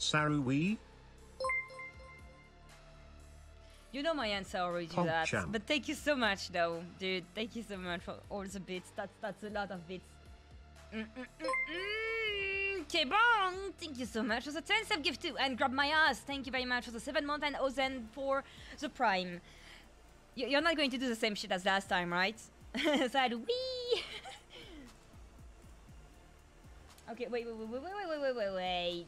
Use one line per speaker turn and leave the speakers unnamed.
Saruei?
You know my answer already to that.
champ.
But thank you so much though, dude. Thank you so much for all the bits. That's that's a lot of bits. Mm, mm, mm, okay, bon. Thank you so much for the 10 sub gift too. And grab my ass. Thank you very much for the 7 month and Ozen for the prime. You're not going to do the same shit as last time, right? Sad wee. okay, wait, wait, wait, wait, wait, wait, wait, wait, wait.